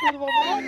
Turboman.